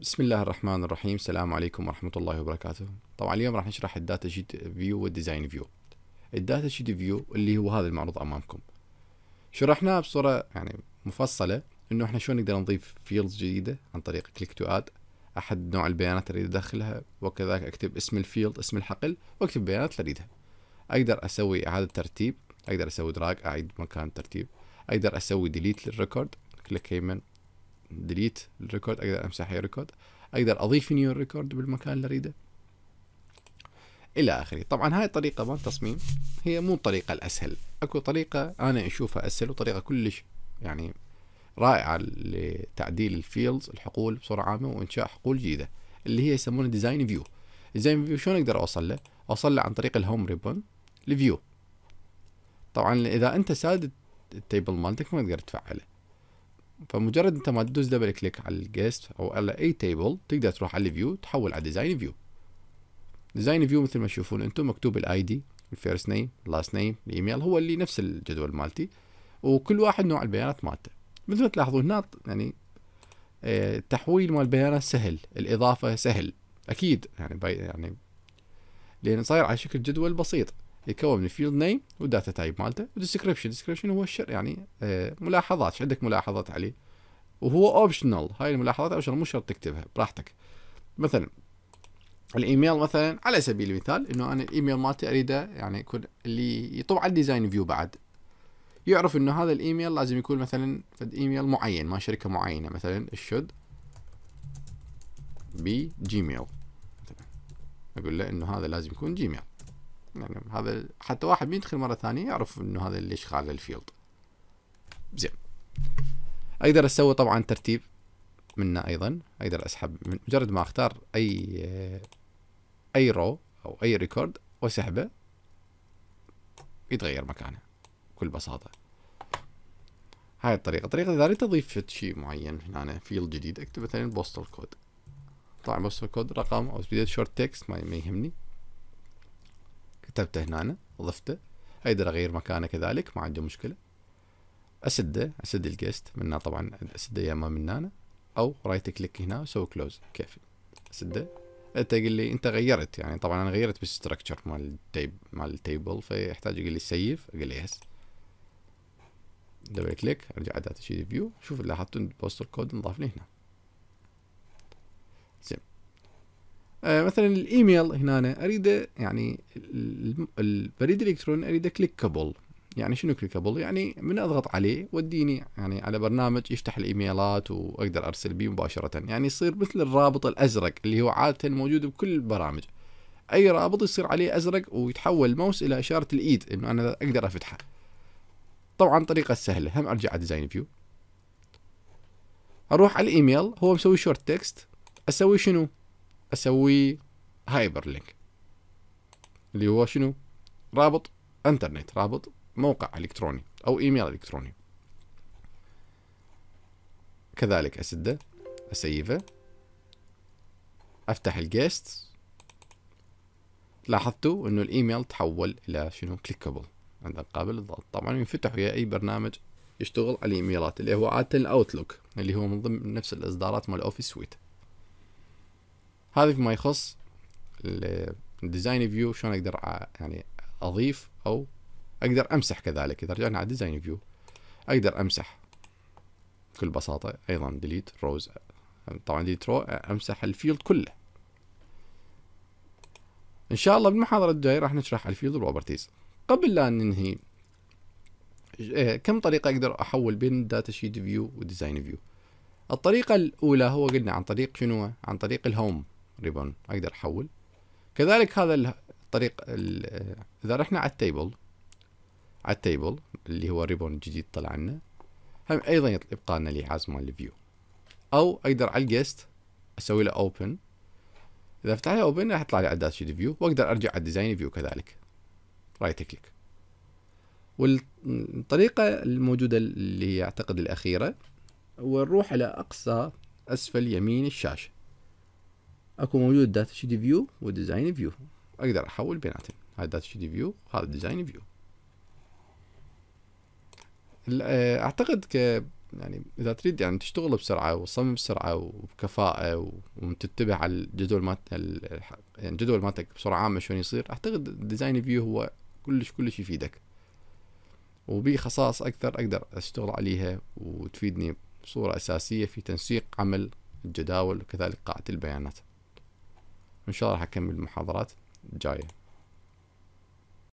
بسم الله الرحمن الرحيم. السلام عليكم ورحمة الله وبركاته. طبعا اليوم راح نشرح ال Datasheet view وال Design view. ال Datasheet view اللي هو هذا المعروض أمامكم. شرحناه بصورة يعني مفصلة إنه إحنا شلون نقدر نضيف fields جديدة عن طريق Click to Add أحد نوع البيانات اللي أدخلها وكذلك أكتب اسم ال field اسم الحقل وأكتب البيانات اللي أريدها. أقدر أسوي إعادة ترتيب أقدر أسوي drag أعيد مكان الترتيب أقدر أسوي delete لل record click يمين delete ال record أقدر أمسح أي record أقدر أضيف new record بالمكان اللي أريده. إلى آخره. طبعا هاي الطريقة مال التصميم هي مو الطريقة الأسهل. أكو طريقة أنا أشوفها أسهل وطريقة كلش يعني رائعة لتعديل ال fields الحقول بصورة عامة وإنشاء حقول جديدة اللي هي يسمونها Design view Design view شلون أقدر أوصل له؟ أوصل له عن طريق ال Home ribbon ال view طبعا إذا أنت ساد ال table مالتك ما تقدر تفعله. فمجرد انت ما تدوس double click على ال Guest أو على اي table تقدر تروح على ال view تحول على Design view Design view مثل ما تشوفون أنتم مكتوب ال ID ال first name last name ال email هو اللي نفس الجدول مالتي. وكل واحد نوع البيانات مالته. مثل ما تلاحظون هنا يعني التحويل مال البيانات سهل الإضافة سهل. أكيد يعني يعني لأن صاير على شكل جدول بسيط. يتكون من field name وال data type مالته. و description description هو الشرح يعني آه ملاحظات إيش عندك ملاحظات عليه. وهو optional هاي الملاحظات optional مو شرط تكتبها براحتك. مثلا الإيميل مثلا على سبيل المثال إنه أنا الإيميل مالتي أريده يعني يكون اللي يطبع ال Design view بعد. يعرف إنه هذا الإيميل لازم يكون مثلا فد إيميل معين مال شركة معينة. مثلا الشد ب Gmail مثلا أقول له إنه هذا لازم يكون Gmail يعني هذا حتى واحد بيدخل مرة ثانية يعرف إنه هذا اللي اشغال ال field. زين. أقدر أسوي طبعا ترتيب منه أيضا. أقدر أسحب من مجرد ما أختار أي أي row أو أي record وأسحبه يتغير مكانه بكل بساطة. هاي الطريقة. طريقة اذا اريد اضيف شيء معين هنا field جديد. اكتب مثلا postal code طبعا postal code رقم أو short text ما يهمني. كتبته هنا ضفته. أقدر أغير مكانه كذلك ما عنده مشكلة. أسده أسد ال Guest منه طبعا أسده يا إما من هنا أو right click هنا وسوي close كيف؟ أسده. أنت يقول لي أنت غيرت يعني طبعا أنا غيرت بال structure مال ال tab مال ال table فيحتاج يقول لي save أقول له yes double click أرجع Datasheet view شوف لاحظتوا postal code انضاف لي هنا زين آه مثلا الإيميل هنا اريده يعني البريد الإلكتروني اريده clickable يعني شنو clickable يعني من أضغط عليه وديني يعني على برنامج يفتح الإيميلات وأقدر أرسل به مباشرة. يعني يصير مثل الرابط الأزرق اللي هو عادة موجود بكل البرامج أي رابط يصير عليه أزرق ويتحول الماوس إلى إشارة الإيد إنه أنا أقدر أفتحه. طبعا طريقة سهلة. هم أرجع على Design view أروح على الإيميل هو مسوي short text أسوي شنو؟ أسوي hyperlink اللي هو شنو؟ رابط إنترنت رابط موقع إلكتروني أو إيميل إلكتروني. كذلك أسده أ save ه أفتح ال Guest. لاحظتوا إنه الإيميل تحول إلى شنو؟ clickable عند قابل للضغط. طبعا ينفتح ويا أي برنامج يشتغل على الإيميلات اللي هو عاده ال Outlook اللي هو من ضمن نفس الإصدارات مال Office suite هذا فيما يخص ال design view شلون أقدر يعني أضيف أو أقدر أمسح كذلك. إذا رجعنا على design view أقدر أمسح بكل بساطة أيضا delete rows طبعا delete row أمسح ال field كله. إن شاء الله بالمحاضرة الجاية راح نشرح ال field properties قبل لا ننهي كم طريقة أقدر أحول بين datasheet view و design view الطريقة الأولى هو قلنا عن طريق شنو؟ عن طريق ال home ribbon أقدر أحول. كذلك هذا الطريق إذا رحنا على ال table على ال table اللي هو ribbon الجديد طلع لنا هم أيضا يبقى لنا الإيعاز مال ال view. أو أقدر على الجيست أسوي له open إذا فتح له open راح يطلع لي datasheet view وأقدر أرجع على ال design view كذلك. right click والطريقة الموجودة اللي هي أعتقد الأخيرة ونروح على أقصى أسفل يمين الشاشة. اكو موجود datasheet view و design view. أقدر احول بيناتهم. هذا datasheet view وهذا design view. اعتقد ك يعني اذا تريد يعني تشتغل بسرعة وتصمم بسرعة وبكفاءة وتتبع على الجدول مالت يعني الجدول مالتك بصوره عامة شلون يصير اعتقد design view هو كلش كلش يفيدك. وبي خصائص أكثر أقدر أشتغل عليها وتفيدني بصورة أساسية في تنسيق عمل الجداول وكذلك قاعدة البيانات. إن شاء الله راح أكمل المحاضرات الجاية.